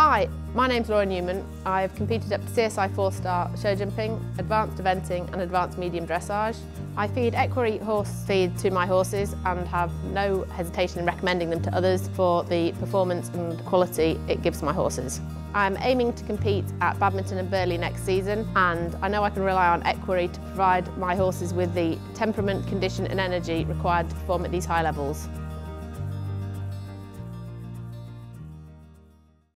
Hi, my name's Laura Newman. I've competed up to CSI 4-star show jumping, advanced eventing and advanced medium dressage. I feed Equerry horse feed to my horses and have no hesitation in recommending them to others for the performance and quality it gives my horses. I'm aiming to compete at Badminton and Burghley next season and I know I can rely on Equerry to provide my horses with the temperament, condition and energy required to perform at these high levels.